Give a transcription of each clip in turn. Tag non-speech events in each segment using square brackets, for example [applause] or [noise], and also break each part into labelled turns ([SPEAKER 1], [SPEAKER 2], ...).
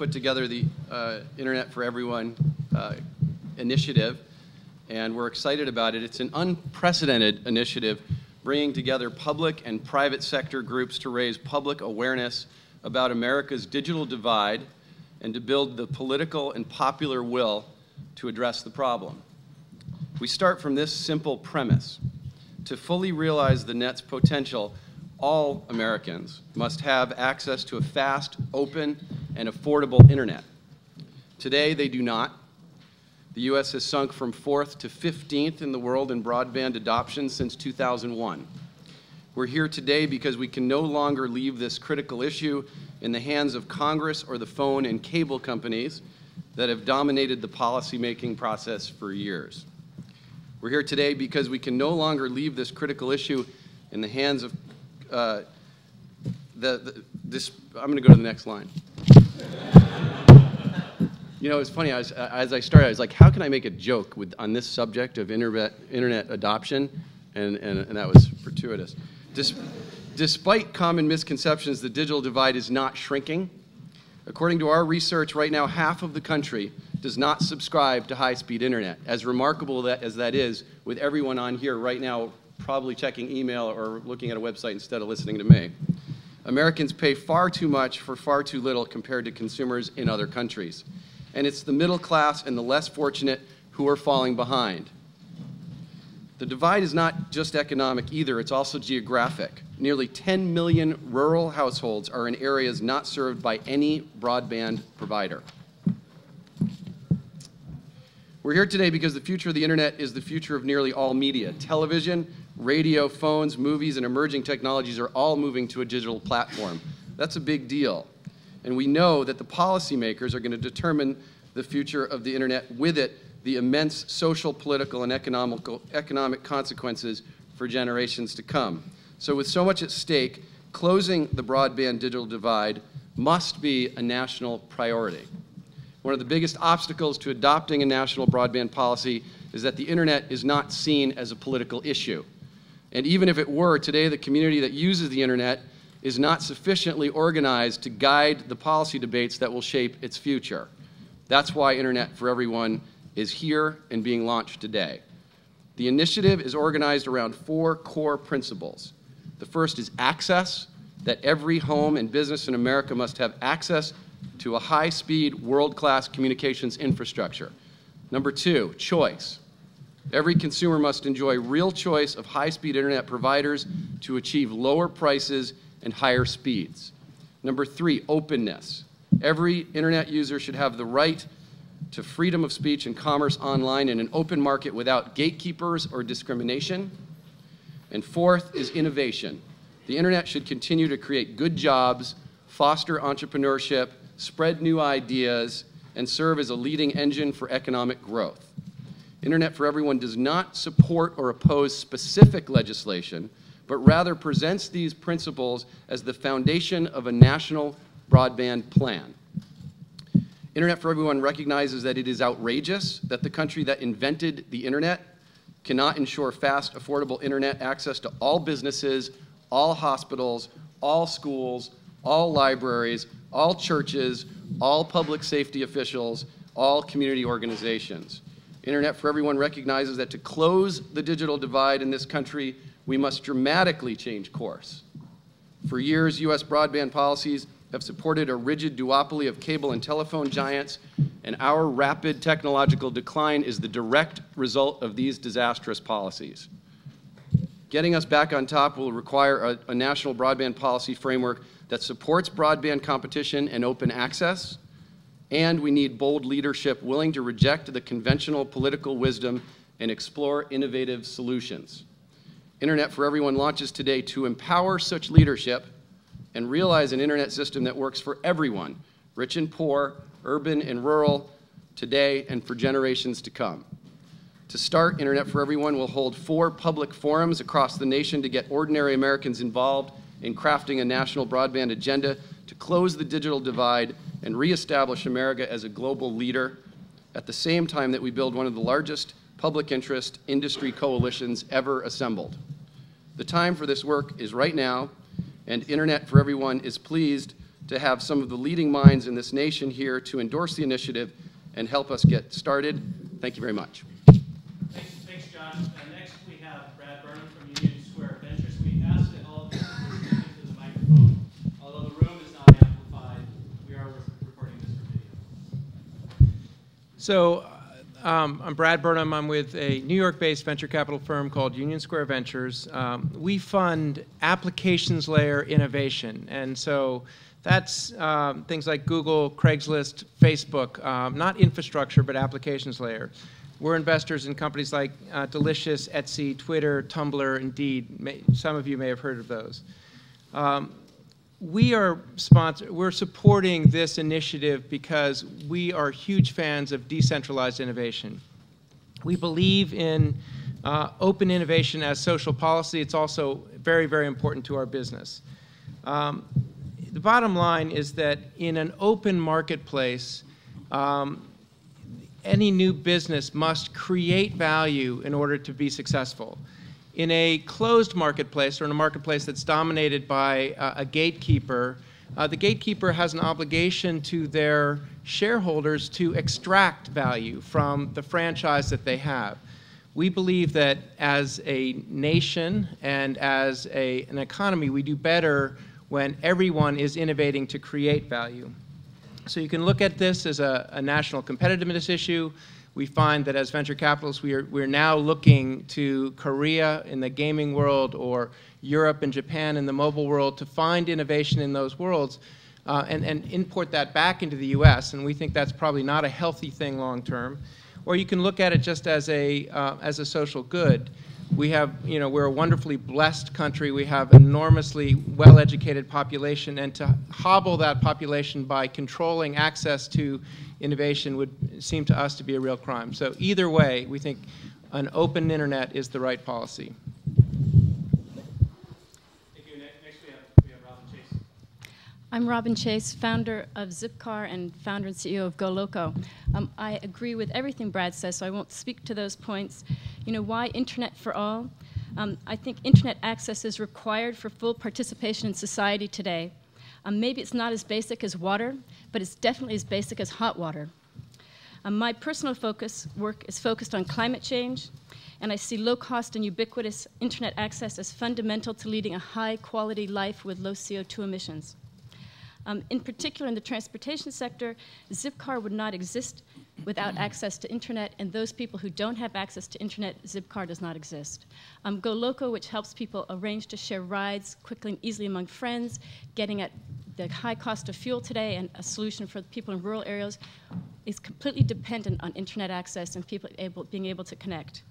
[SPEAKER 1] put together the uh, Internet for Everyone uh, initiative, and we're excited about it. It's an unprecedented initiative bringing together public and private sector groups to raise public awareness about America's digital divide and to build the political and popular will to address the problem. We start from this simple premise. To fully realize the net's potential, all Americans must have access to a fast, open, and affordable internet. Today, they do not. The U.S. has sunk from fourth to 15th in the world in broadband adoption since 2001. We're here today because we can no longer leave this critical issue in the hands of Congress or the phone and cable companies that have dominated the policymaking process for years. We're here today because we can no longer leave this critical issue in the hands of uh, the, the, this. I'm going to go to the next line. You know, it's funny. I was, uh, as I started, I was like, "How can I make a joke with on this subject of internet internet adoption?" And and, and that was fortuitous. Dis, despite common misconceptions, the digital divide is not shrinking. According to our research, right now, half of the country does not subscribe to high-speed internet. As remarkable that, as that is, with everyone on here right now probably checking email or looking at a website instead of listening to me. Americans pay far too much for far too little compared to consumers in other countries. And it's the middle class and the less fortunate who are falling behind. The divide is not just economic either, it's also geographic. Nearly 10 million rural households are in areas not served by any broadband provider. We're here today because the future of the internet is the future of nearly all media. Television, radio, phones, movies, and emerging technologies are all moving to a digital platform. That's a big deal. And we know that the policymakers are going to determine the future of the internet with it, the immense social, political, and economical, economic consequences for generations to come. So with so much at stake, closing the broadband digital divide must be a national priority. One of the biggest obstacles to adopting a national broadband policy is that the internet is not seen as a political issue. And even if it were, today the community that uses the internet is not sufficiently organized to guide the policy debates that will shape its future. That's why Internet for Everyone is here and being launched today. The initiative is organized around four core principles. The first is access, that every home and business in America must have access to a high-speed, world-class communications infrastructure. Number two, choice. Every consumer must enjoy real choice of high-speed internet providers to achieve lower prices and higher speeds. Number three, openness. Every internet user should have the right to freedom of speech and commerce online in an open market without gatekeepers or discrimination. And fourth is innovation. The internet should continue to create good jobs, foster entrepreneurship, spread new ideas, and serve as a leading engine for economic growth. Internet for Everyone does not support or oppose specific legislation, but rather presents these principles as the foundation of a national broadband plan. Internet for Everyone recognizes that it is outrageous that the country that invented the internet cannot ensure fast, affordable internet access to all businesses, all hospitals, all schools, all libraries, all churches, all public safety officials, all community organizations. Internet for Everyone recognizes that to close the digital divide in this country, we must dramatically change course. For years, U.S. broadband policies have supported a rigid duopoly of cable and telephone giants, and our rapid technological decline is the direct result of these disastrous policies. Getting us back on top will require a, a national broadband policy framework that supports broadband competition and open access, and we need bold leadership willing to reject the conventional political wisdom and explore innovative solutions. Internet for Everyone launches today to empower such leadership and realize an internet system that works for everyone, rich and poor, urban and rural, today and for generations to come. To start, Internet for Everyone will hold four public forums across the nation to get ordinary Americans involved in crafting a national broadband agenda to close the digital divide and reestablish America as a global leader at the same time that we build one of the largest public interest industry coalitions ever assembled. The time for this work is right now, and Internet for Everyone is pleased to have some of the leading minds in this nation here to endorse the initiative and help us get started. Thank you very much.
[SPEAKER 2] Thanks, thanks John. Uh, next, we have Brad Burnham from Union Square Ventures. We ask that all of you speak into the microphone. Although the room is not amplified, we are recording this for video.
[SPEAKER 3] So um, I'm Brad Burnham. I'm with a New York-based venture capital firm called Union Square Ventures. Um, we fund applications layer innovation, and so that's um, things like Google, Craigslist, Facebook, um, not infrastructure, but applications layer. We're investors in companies like uh, Delicious, Etsy, Twitter, Tumblr, Indeed. May, some of you may have heard of those. Um, we are sponsor we're supporting this initiative because we are huge fans of decentralized innovation. We believe in uh, open innovation as social policy. It's also very, very important to our business. Um, the bottom line is that in an open marketplace, um, any new business must create value in order to be successful in a closed marketplace or in a marketplace that's dominated by uh, a gatekeeper, uh, the gatekeeper has an obligation to their shareholders to extract value from the franchise that they have. We believe that as a nation and as a, an economy, we do better when everyone is innovating to create value. So you can look at this as a, a national competitiveness issue we find that as venture capitalists, we are, we're now looking to Korea in the gaming world or Europe and Japan in the mobile world to find innovation in those worlds uh, and, and import that back into the US. And we think that's probably not a healthy thing long term. Or you can look at it just as a, uh, as a social good. We have, you know, we're a wonderfully blessed country. We have enormously well-educated population, and to hobble that population by controlling access to innovation would seem to us to be a real crime. So either way, we think an open internet is the right policy.
[SPEAKER 2] Thank you. Next we have, we have Robin Chase.
[SPEAKER 4] I'm Robin Chase, founder of Zipcar and founder and CEO of GoLoco. Um, I agree with everything Brad says, so I won't speak to those points. You know, why internet for all? Um, I think internet access is required for full participation in society today. Um, maybe it's not as basic as water, but it's definitely as basic as hot water. Um, my personal focus work is focused on climate change, and I see low cost and ubiquitous internet access as fundamental to leading a high quality life with low CO2 emissions. Um, in particular, in the transportation sector, Zipcar would not exist without access to internet, and those people who don't have access to internet, Zipcar does not exist. Um, GoLoco, which helps people arrange to share rides quickly and easily among friends, getting at the high cost of fuel today and a solution for people in rural areas is completely dependent on internet access and people able, being able to connect.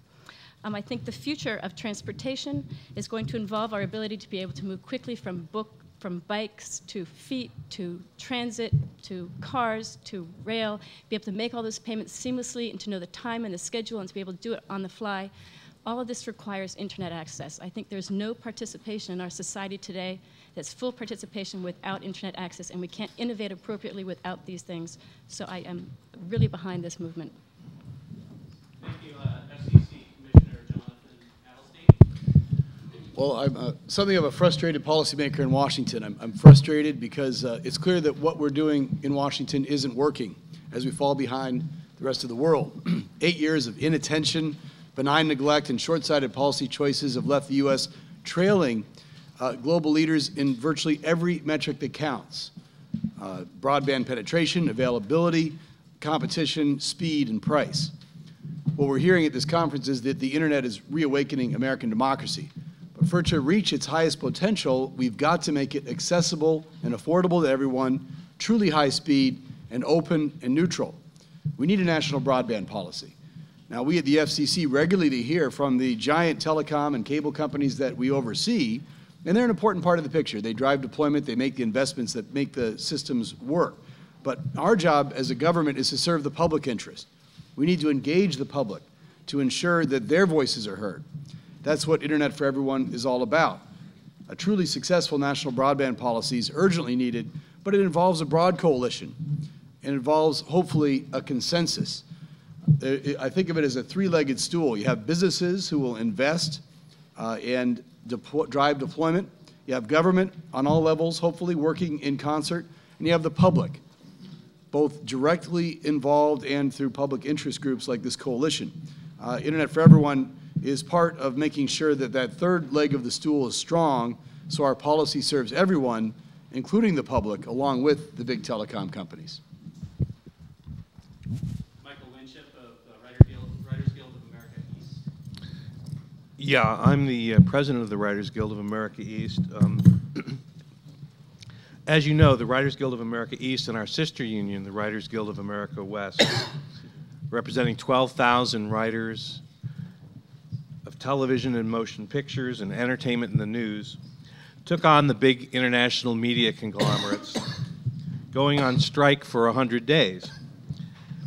[SPEAKER 4] Um, I think the future of transportation is going to involve our ability to be able to move quickly from book from bikes to feet to transit to cars to rail, be able to make all those payments seamlessly and to know the time and the schedule and to be able to do it on the fly. All of this requires internet access. I think there's no participation in our society today that's full participation without internet access, and we can't innovate appropriately without these things. So I am really behind this movement.
[SPEAKER 2] Thank you, uh, FCC Commissioner Jonathan Adelstein.
[SPEAKER 5] Well, I'm uh, something of a frustrated policymaker in Washington. I'm, I'm frustrated because uh, it's clear that what we're doing in Washington isn't working as we fall behind the rest of the world. [clears throat] Eight years of inattention, benign neglect, and short-sighted policy choices have left the U.S. trailing uh, global leaders in virtually every metric that counts. Uh, broadband penetration, availability, competition, speed, and price. What we're hearing at this conference is that the internet is reawakening American democracy. For it to reach its highest potential, we've got to make it accessible and affordable to everyone, truly high speed, and open and neutral. We need a national broadband policy. Now, we at the FCC regularly hear from the giant telecom and cable companies that we oversee and they're an important part of the picture. They drive deployment, they make the investments that make the systems work. But our job as a government is to serve the public interest. We need to engage the public to ensure that their voices are heard. That's what Internet for Everyone is all about. A truly successful national broadband policy is urgently needed, but it involves a broad coalition. It involves, hopefully, a consensus. I think of it as a three-legged stool. You have businesses who will invest uh, and drive deployment. You have government on all levels, hopefully working in concert, and you have the public, both directly involved and through public interest groups like this coalition. Uh, Internet for Everyone is part of making sure that that third leg of the stool is strong so our policy serves everyone, including the public, along with the big telecom companies.
[SPEAKER 2] Michael Winship of the Writer Guild, Writers Guild of America East.
[SPEAKER 6] Yeah, I'm the uh, president of the Writers Guild of America East. Um, [clears throat] as you know, the Writers Guild of America East and our sister union, the Writers Guild of America West, [coughs] representing 12,000 writers of television and motion pictures and entertainment and the news, took on the big international media conglomerates, going on strike for 100 days.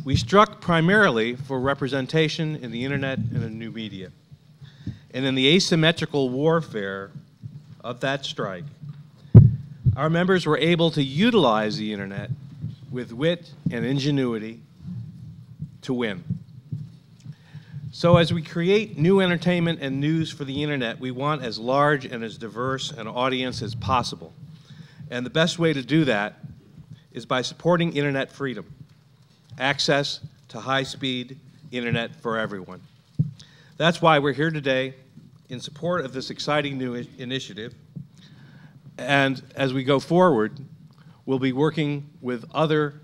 [SPEAKER 6] We struck primarily for representation in the internet and in new media. And in the asymmetrical warfare of that strike, our members were able to utilize the internet with wit and ingenuity to win. So, as we create new entertainment and news for the internet, we want as large and as diverse an audience as possible. And the best way to do that is by supporting internet freedom, access to high speed internet for everyone. That's why we're here today in support of this exciting new initiative. And as we go forward, we'll be working with other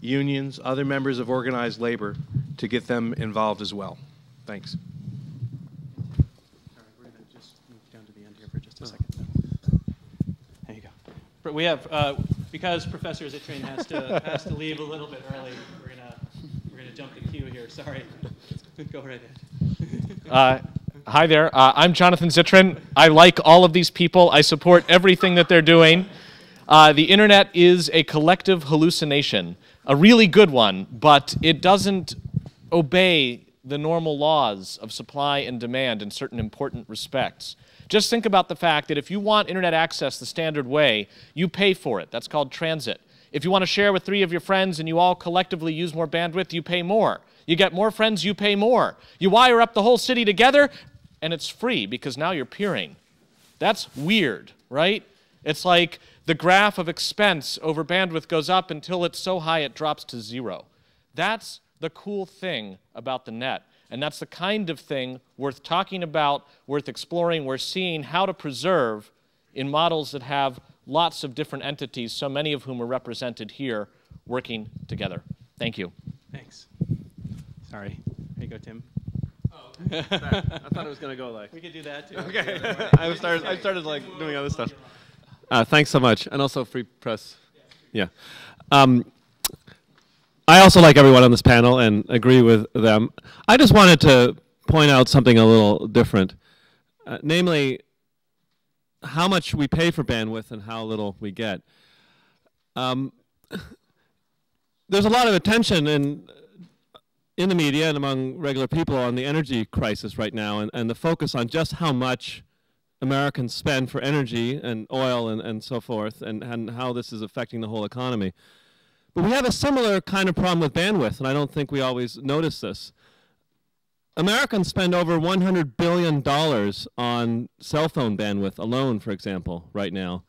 [SPEAKER 6] unions, other members of organized labor to get them involved as well. Thanks.
[SPEAKER 3] All right, we're going to just move down to the end here for just a second. There you go.
[SPEAKER 2] But we have, uh, because Professor Zittrain has to, has to leave a little bit early, we're gonna, we're gonna jump the queue here, sorry. [laughs] Go right ahead.
[SPEAKER 7] Uh, hi there. Uh, I'm Jonathan Zittrain. I like all of these people. I support everything that they're doing. Uh, the internet is a collective hallucination, a really good one, but it doesn't obey the normal laws of supply and demand in certain important respects. Just think about the fact that if you want internet access the standard way, you pay for it. That's called transit. If you want to share with three of your friends and you all collectively use more bandwidth, you pay more. You get more friends, you pay more. You wire up the whole city together, and it's free because now you're peering. That's weird, right? It's like the graph of expense over bandwidth goes up until it's so high it drops to zero. That's the cool thing about the net. And that's the kind of thing worth talking about, worth exploring, worth seeing how to preserve in models that have lots of different entities, so many of whom are represented here working together. Thank you.
[SPEAKER 3] Thanks. Sorry. Here you go, Tim.
[SPEAKER 8] I thought it was gonna go like.
[SPEAKER 2] We could do that too. [laughs]
[SPEAKER 8] Okay. [laughs] I started. I started like doing other stuff. [laughs] Uh, thanks so much, and also free press. Yeah. Um, I also like everyone on this panel and agree with them. I just wanted to point out something a little different, uh, namely how much we pay for bandwidth and how little we get. Um, [laughs] there's a lot of attention in in the media and among regular people on the energy crisis right now and, and the focus on just how much Americans spend for energy and oil and, and so forth and, and how this is affecting the whole economy. But we have a similar kind of problem with bandwidth, and I don't think we always notice this. Americans spend over $100 billion on cell phone bandwidth alone, for example, right now.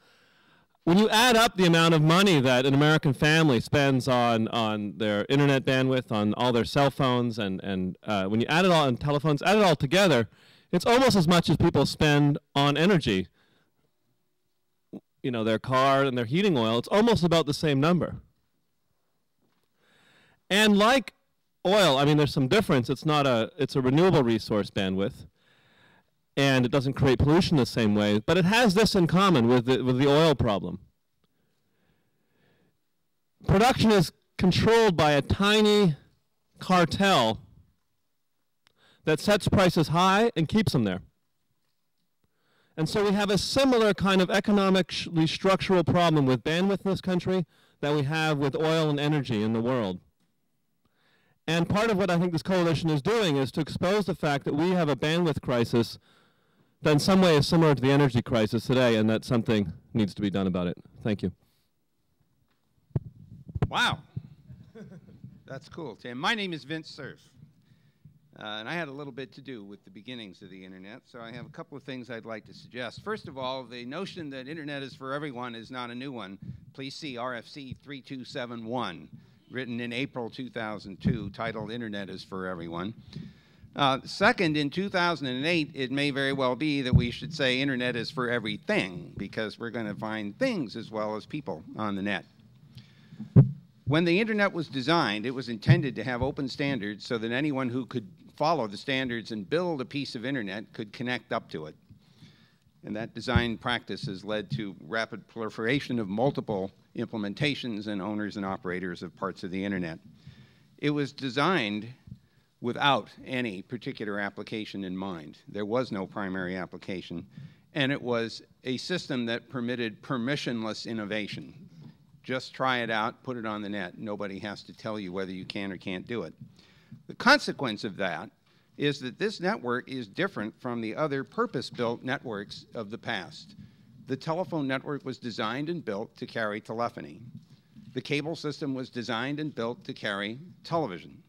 [SPEAKER 8] When you add up the amount of money that an American family spends on, on their internet bandwidth, on all their cell phones, and, and uh, when you add it all on telephones, add it all together, it's almost as much as people spend on energy. You know, their car and their heating oil, it's almost about the same number. And like oil, I mean, there's some difference. It's not a, it's a renewable resource bandwidth, and it doesn't create pollution the same way. But it has this in common with the, with the oil problem. Production is controlled by a tiny cartel that sets prices high and keeps them there. And so we have a similar kind of economically structural problem with bandwidth in this country that we have with oil and energy in the world. And part of what I think this coalition is doing is to expose the fact that we have a bandwidth crisis that in some way is similar to the energy crisis today and that something needs to be done about it. Thank you.
[SPEAKER 9] Wow. [laughs] That's cool, Tim. My name is Vint Cerf. Uh, and I had a little bit to do with the beginnings of the internet, so I have a couple of things I'd like to suggest. First of all, the notion that internet is for everyone is not a new one. Please see RFC 3271, written in April 2002, titled Internet is for Everyone. Uh, second, in 2008, it may very well be that we should say Internet is for everything, because we're going to find things as well as people on the net. When the Internet was designed, it was intended to have open standards so that anyone who could follow the standards and build a piece of Internet could connect up to it. And that design practice has led to rapid proliferation of multiple implementations and owners and operators of parts of the Internet. It was designed without any particular application in mind. There was no primary application. And it was a system that permitted permissionless innovation. Just try it out, put it on the net. Nobody has to tell you whether you can or can't do it. The consequence of that is that this network is different from the other purpose-built networks of the past. The telephone network was designed and built to carry telephony. The cable system was designed and built to carry television.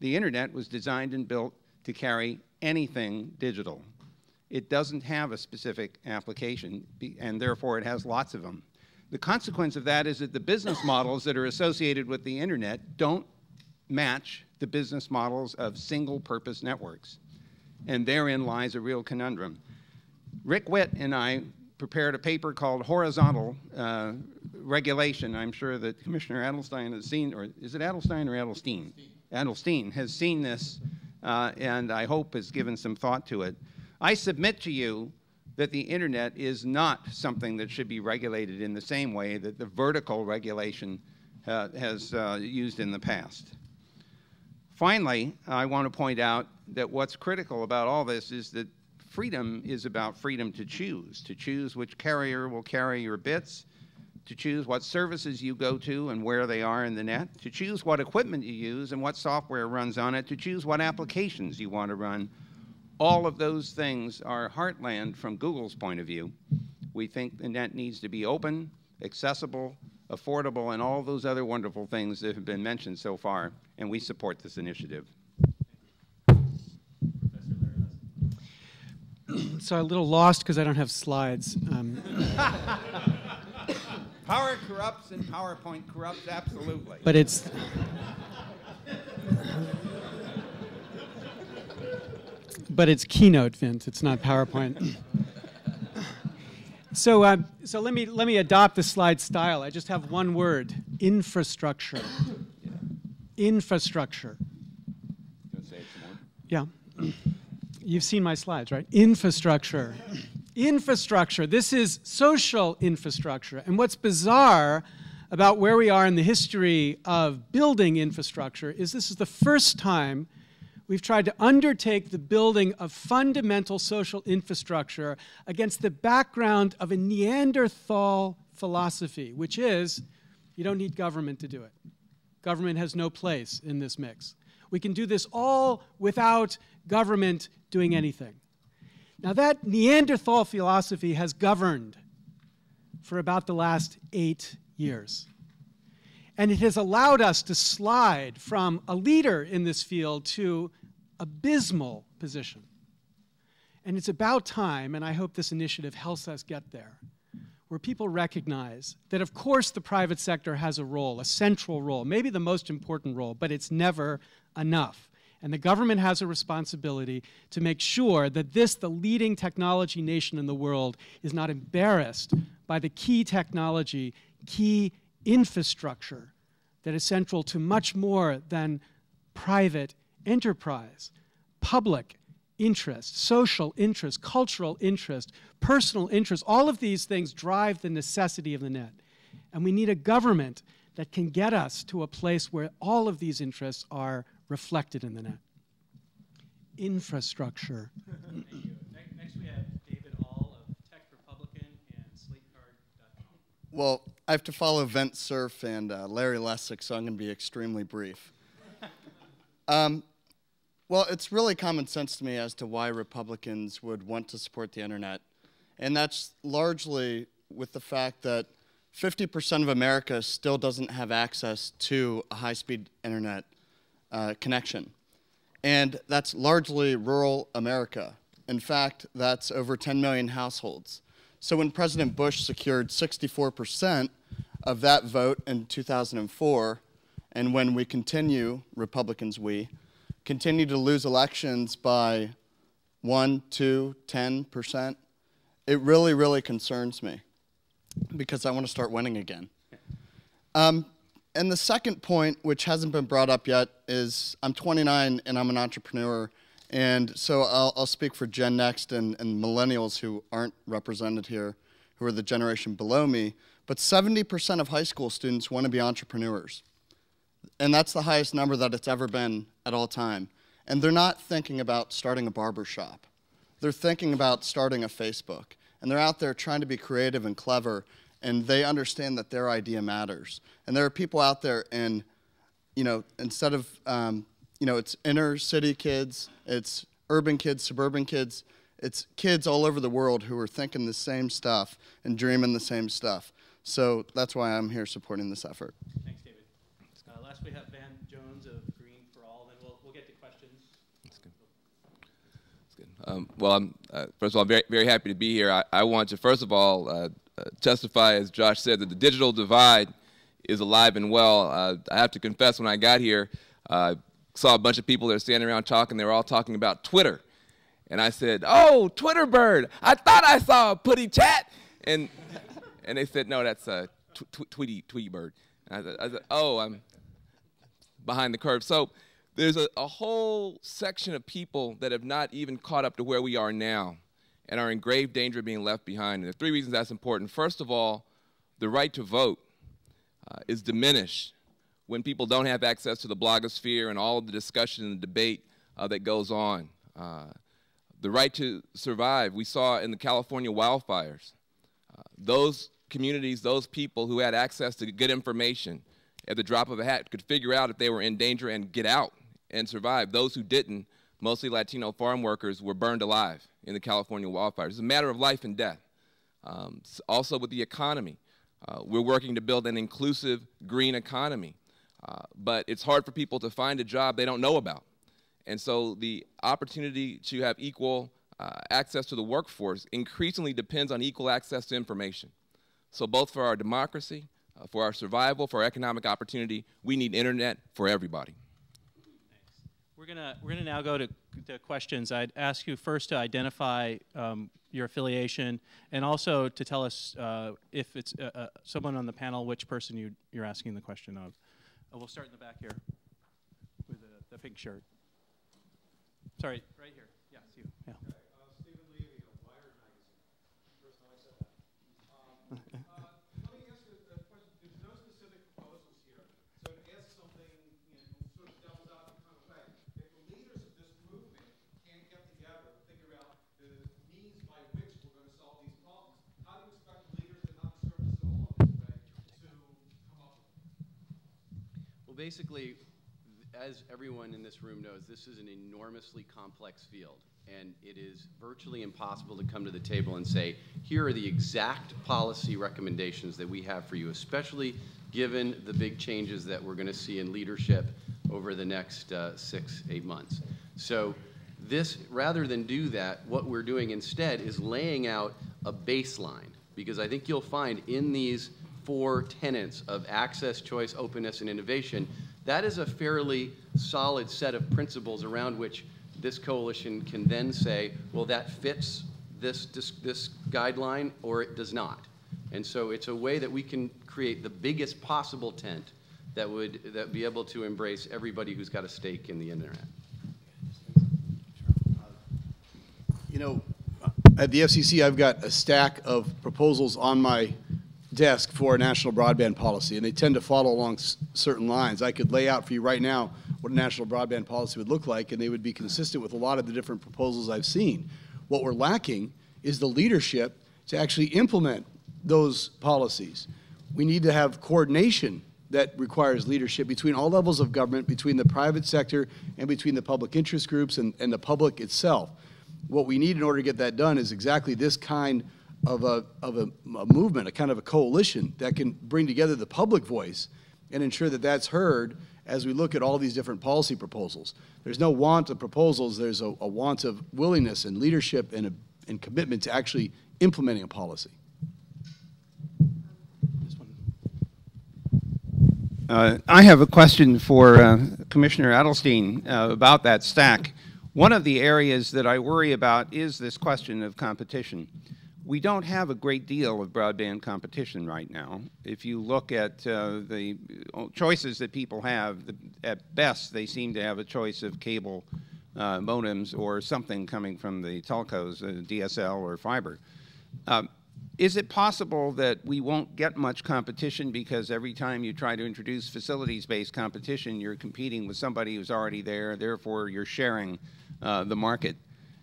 [SPEAKER 9] The internet was designed and built to carry anything digital. It doesn't have a specific application, and therefore it has lots of them. The consequence of that is that the business models that are associated with the internet don't match the business models of single purpose networks. And therein lies a real conundrum. Rick Whitt and I prepared a paper called Horizontal uh, Regulation. I'm sure that Commissioner Adelstein has seen, or is it Adelstein or Adelstein? Adelstein has seen this uh, and I hope has given some thought to it. I submit to you that the internet is not something that should be regulated in the same way that the vertical regulation uh, has uh, used in the past. Finally, I want to point out that what's critical about all this is that freedom is about freedom to choose, to choose which carrier will carry your bits, to choose what services you go to and where they are in the net, to choose what equipment you use and what software runs on it, to choose what applications you want to run. All of those things are heartland from Google's point of view. We think the net needs to be open, accessible, affordable, and all those other wonderful things that have been mentioned so far, and we support this initiative.
[SPEAKER 10] So a little lost because I don't have slides. Um, [coughs]
[SPEAKER 9] Power corrupts and PowerPoint corrupts absolutely.
[SPEAKER 10] But it's. but it's Keynote, Vint. It's not PowerPoint. [coughs] so, uh, so let me let me adopt the slide style. I just have one word: infrastructure. Infrastructure. Yeah. You've seen my slides, right? Infrastructure infrastructure. This is social infrastructure. And what's bizarre about where we are in the history of building infrastructure is this is the first time we've tried to undertake the building of fundamental social infrastructure against the background of a Neanderthal philosophy, which is you don't need government to do it. Government has no place in this mix. We can do this all without government doing anything. Now, that Neanderthal philosophy has governed for about the last eight years. And it has allowed us to slide from a leader in this field to abysmal position. And it's about time, and I hope this initiative helps us get there, where people recognize that, of course, the private sector has a role, a central role, maybe the most important role, but it's never enough. And the government has a responsibility to make sure that this, the leading technology nation in the world, is not embarrassed by the key technology, key infrastructure that is central to much more than private enterprise, public interest, social interest, cultural interest, personal interest. All of these things drive the necessity of the net. And we need a government that can get us to a place where all of these interests are reflected in the net. Infrastructure. [laughs]
[SPEAKER 2] Next, we have David All of Tech Republican and SlateCard.com.
[SPEAKER 11] Well, I have to follow Vint Cerf and uh, Larry Lessig, so I'm going to be extremely brief. [laughs] um, well, it's really common sense to me as to why Republicans would want to support the internet. And that's largely with the fact that 50% of America still doesn't have access to a high speed internet uh, connection. And that's largely rural America. In fact, that's over 10 million households. So when President Bush secured 64% of that vote in 2004, and when we continue, Republicans, we, continue to lose elections by 1, 2, 10%, it really, really concerns me because I want to start winning again. Um, and the second point, which hasn't been brought up yet, is I'm 29 and I'm an entrepreneur. And so I'll, I'll speak for Gen Next and, and millennials who aren't represented here, who are the generation below me. But 70% of high school students want to be entrepreneurs. And that's the highest number that it's ever been at all time. And they're not thinking about starting a barber shop. They're thinking about starting a Facebook. And they're out there trying to be creative and clever and they understand that their idea matters. And there are people out there, and you know, instead of um, you know, it's inner city kids, it's urban kids, suburban kids, it's kids all over the world who are thinking the same stuff and dreaming the same stuff. So that's why I'm here supporting this effort.
[SPEAKER 2] Thanks, David. Uh, last we have Van Jones of Green for All, then we'll, we'll get to questions.
[SPEAKER 12] That's good. That's good. Um, well, I'm, uh, first of all, very, very happy to be here. I, I want to, first of all, uh, testify, as Josh said, that the digital divide is alive and well. Uh, I have to confess, when I got here, I uh, saw a bunch of people that are standing around talking. They were all talking about Twitter. And I said, oh, Twitter bird. I thought I saw a putty chat. And, and they said, no, that's a tw tw Tweety, Tweety bird. I said, I said, oh, I'm behind the curve. So there's a, a whole section of people that have not even caught up to where we are now and are in grave danger of being left behind. And there are three reasons that's important. First of all, the right to vote uh, is diminished when people don't have access to the blogosphere and all of the discussion and the debate uh, that goes on. Uh, the right to survive, we saw in the California wildfires. Uh, those communities, those people who had access to good information at the drop of a hat could figure out if they were in danger and get out and survive. Those who didn't, mostly Latino farm workers, were burned alive in the California wildfires. It's a matter of life and death. Um, also with the economy, uh, we're working to build an inclusive green economy, uh, but it's hard for people to find a job they don't know about. And so the opportunity to have equal uh, access to the workforce increasingly depends on equal access to information. So both for our democracy, uh, for our survival, for our economic opportunity, we need internet for everybody.
[SPEAKER 2] We're gonna we're gonna now go to, the questions. I'd ask you first to identify um, your affiliation and also to tell us uh, if it's uh, uh, someone on the panel, which person you you're asking the question of. Uh, we'll start in the back here with the, the pink shirt. Sorry, right here. Yes, you. Yeah.
[SPEAKER 1] Basically, as everyone in this room knows, this is an enormously complex field. And it is virtually impossible to come to the table and say, here are the exact policy recommendations that we have for you, especially given the big changes that we're going to see in leadership over the next uh, six, eight months. So this, rather than do that, what we're doing instead is laying out a baseline. Because I think you'll find in these four tenets of access, choice, openness, and innovation, that is a fairly solid set of principles around which this coalition can then say, well, that fits this, this, this guideline or it does not. And so it's a way that we can create the biggest possible tent that would that be able to embrace everybody who's got a stake in the internet.
[SPEAKER 5] You know, at the FCC, I've got a stack of proposals on my desk for a national broadband policy, and they tend to follow along certain lines. I could lay out for you right now what a national broadband policy would look like, and they would be consistent with a lot of the different proposals I've seen. What we're lacking is the leadership to actually implement those policies. We need to have coordination that requires leadership between all levels of government, between the private sector and between the public interest groups and, and the public itself. What we need in order to get that done is exactly this kind of a, of a, a, movement, a kind of a coalition that can bring together the public voice and ensure that that's heard as we look at all these different policy proposals. There's no want of proposals, there's a, a want of willingness and leadership and, a, and commitment to actually implementing a policy.
[SPEAKER 9] Uh, I have a question for uh, Commissioner Adelstein uh, about that stack. One of the areas that I worry about is this question of competition. We don't have a great deal of broadband competition right now. If you look at uh, the choices that people have, the, at best they seem to have a choice of cable uh, modems or something coming from the telcos, uh, DSL or fiber. Um, is it possible that we won't get much competition because every time you try to introduce facilities-based competition, you're competing with somebody who's already there, therefore you're sharing uh, the market,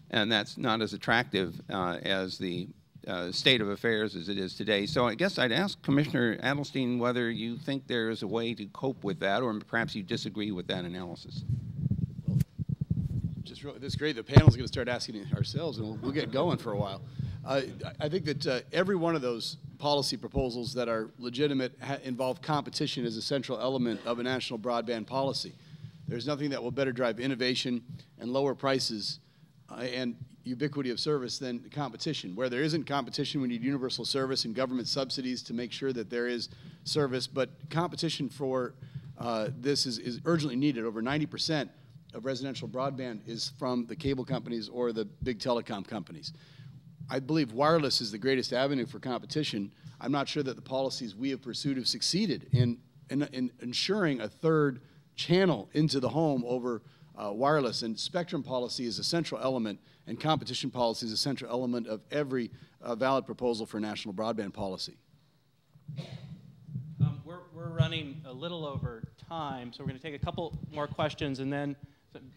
[SPEAKER 9] and that's not as attractive uh, as the uh, state of affairs as it is today. So I guess I'd ask Commissioner Adelstein whether you think there is a way to cope with that, or perhaps you disagree with that analysis.
[SPEAKER 5] Just really, this is great. The panel's going to start asking ourselves, and we'll, we'll get going for a while. Uh, I think that uh, every one of those policy proposals that are legitimate involve competition as a central element of a national broadband policy. There's nothing that will better drive innovation and lower prices and ubiquity of service than competition. Where there isn't competition, we need universal service and government subsidies to make sure that there is service. But competition for uh, this is, is urgently needed. Over 90 percent of residential broadband is from the cable companies or the big telecom companies. I believe wireless is the greatest avenue for competition. I'm not sure that the policies we have pursued have succeeded in, in, in ensuring a third channel into the home over uh, wireless. And spectrum policy is a central element, and competition policy is a central element of every uh, valid proposal for national broadband policy.
[SPEAKER 2] Um, we're, we're running a little over time, so we're going to take a couple more questions, and then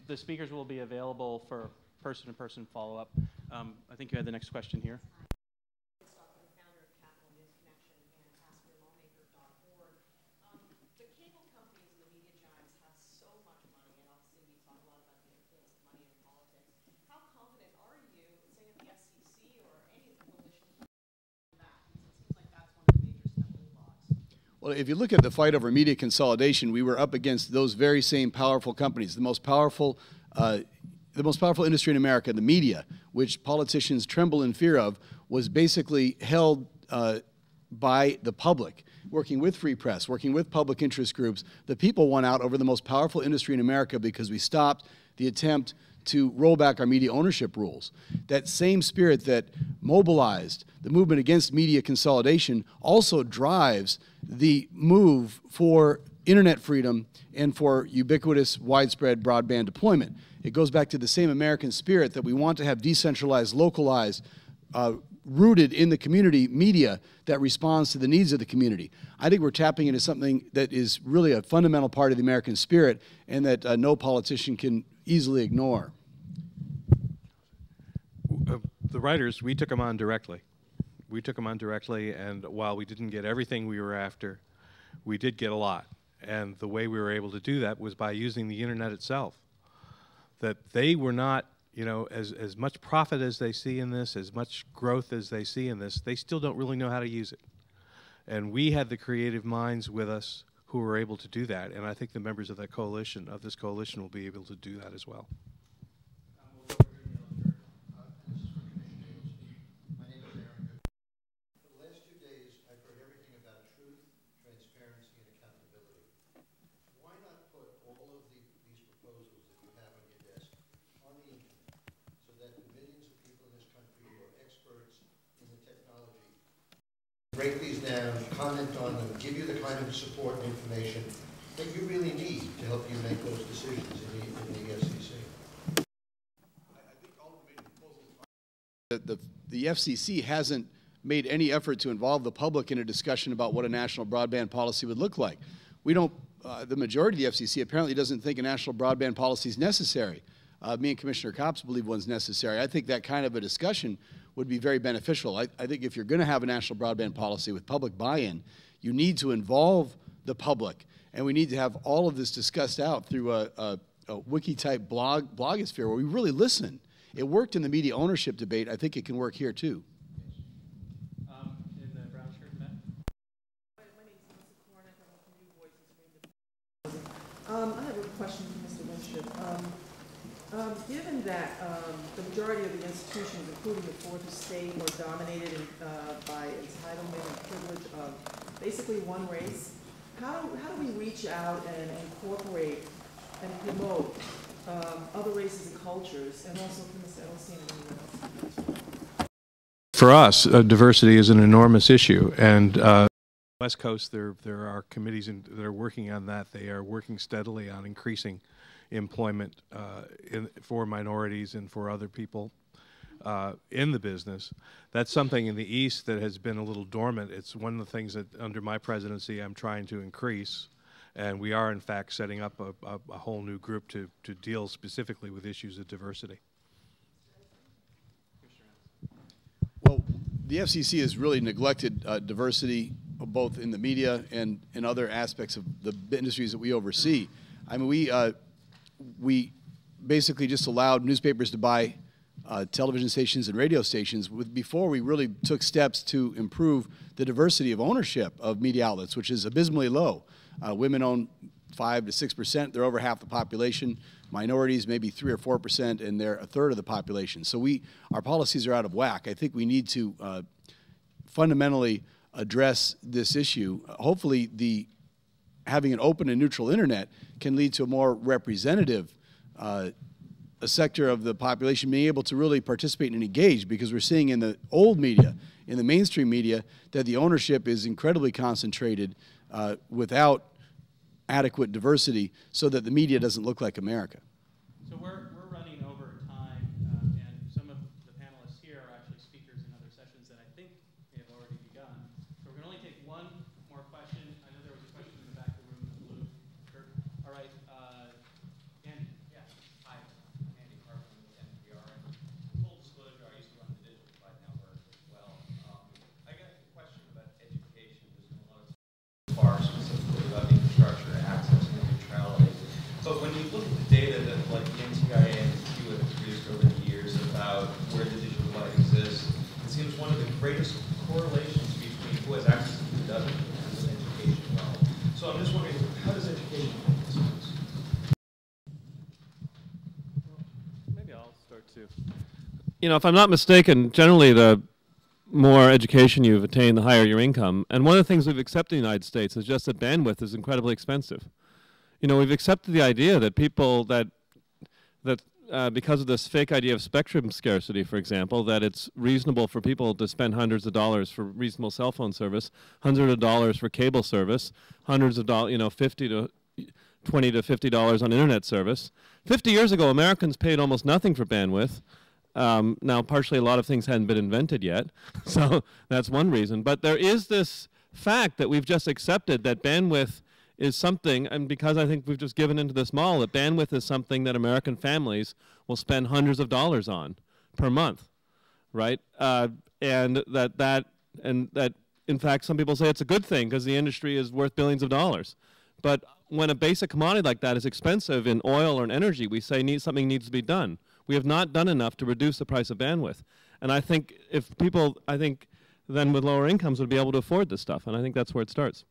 [SPEAKER 2] the speakers will be available for person-to-person follow-up. Um, I think you had the next question here.
[SPEAKER 5] Well, if you look at the fight over media consolidation, we were up against those very same powerful companies, the most powerful, uh, the most powerful industry in America, the media, which politicians tremble in fear of, was basically held uh, by the public, working with free press, working with public interest groups. The people won out over the most powerful industry in America because we stopped the attempt to roll back our media ownership rules. That same spirit that mobilized the movement against media consolidation also drives the move for internet freedom and for ubiquitous widespread broadband deployment. It goes back to the same American spirit that we want to have decentralized, localized, uh, rooted in the community media that responds to the needs of the community. I think we're tapping into something that is really a fundamental part of the American spirit and that uh, no politician can easily ignore.
[SPEAKER 6] Uh, the writers, we took them on directly. We took them on directly, and while we didn't get everything we were after, we did get a lot. And the way we were able to do that was by using the internet itself. That they were not, you know, as, as much profit as they see in this, as much growth as they see in this, they still don't really know how to use it. And we had the creative minds with us who were able to do that. And I think the members of that coalition, of this coalition, will be able to do that as well.
[SPEAKER 13] break these down, comment on them, give you the kind of support and information that you really need to help you make those decisions in the, in the FCC.
[SPEAKER 5] The, the, the FCC hasn't made any effort to involve the public in a discussion about what a national broadband policy would look like. We don't, uh, the majority of the FCC apparently doesn't think a national broadband policy is necessary. Uh, me and Commissioner Copps believe one's necessary. I think that kind of a discussion would be very beneficial. I, I think if you're going to have a national broadband policy with public buy-in, you need to involve the public, and we need to have all of this discussed out through a, a, a wiki-type blog blogosphere where we really listen. It worked in the media ownership debate. I think it can work here too.
[SPEAKER 2] Um,
[SPEAKER 14] I have a question for Mr. Winship. Um, um, given that um, the majority of the institutions, including the fourth estate, were dominated in, uh, by entitlement and privilege of basically one race, how, how do we reach out and incorporate and promote um, other races and cultures, and also from?
[SPEAKER 6] For us, uh, diversity is an enormous issue, and uh, West Coast, there there are committees in, that are working on that. They are working steadily on increasing employment uh, in, for minorities and for other people uh, in the business. That's something in the East that has been a little dormant. It's one of the things that under my presidency I'm trying to increase. And we are, in fact, setting up a, a, a whole new group to, to deal specifically with issues of diversity.
[SPEAKER 5] Well, the FCC has really neglected uh, diversity uh, both in the media and in other aspects of the industries that we oversee. I mean, we, uh, we basically just allowed newspapers to buy uh, television stations and radio stations with, before we really took steps to improve the diversity of ownership of media outlets, which is abysmally low. Uh, women own five to six percent; they're over half the population. Minorities maybe three or four percent, and they're a third of the population. So we, our policies are out of whack. I think we need to uh, fundamentally address this issue. Hopefully, the having an open and neutral internet can lead to a more representative uh, a sector of the population being able to really participate and engage because we're seeing in the old media, in the mainstream media, that the ownership is incredibly concentrated uh, without adequate diversity so that the media doesn't look like America.
[SPEAKER 2] So we're running over time, um, and some of the panelists here are actually speakers in other sessions that I think may have already begun. So we're going to only take one more question. I know there was a question in the back of the room in the blue. Sure. All right. Uh, Andy. Yeah. Hi.
[SPEAKER 15] Andy Carvin with NPR. And full disclosure, I used to run the Digital Divide Network as well. Um, I got a question about education. There's been a lot of far specifically about infrastructure, access, and neutrality. But when you look at the data that like the NTIA and Pew have produced over the years about where the digital divide exists, it seems one of the greatest correlations between who has access and who doesn't an education well. So I'm just wondering, how does education fit this place?
[SPEAKER 8] Maybe I'll start too. You know, if I'm not mistaken, generally the more education you've attained, the higher your income. And one of the things we've accepted in the United States is just that bandwidth is incredibly expensive. You know, we've accepted the idea that people that uh, because of this fake idea of spectrum scarcity, for example, that it's reasonable for people to spend hundreds of dollars for reasonable cell phone service, hundreds of dollars for cable service, hundreds of dollars, you know, 50 to 20 to 50 dollars on internet service. 50 years ago, Americans paid almost nothing for bandwidth. Um, now, partially, a lot of things hadn't been invented yet, [laughs] so that's one reason. But there is this fact that we've just accepted that bandwidth is something, and because I think we've just given into this model, that bandwidth is something that American families will spend hundreds of dollars on per month, right? Uh, and that that and that in fact, some people say it's a good thing because the industry is worth billions of dollars. But when a basic commodity like that is expensive in oil or in energy, we say need, something needs to be done. We have not done enough to reduce the price of bandwidth. And I think if people, I think then with lower incomes would be able to afford this stuff. And I think that's where it starts.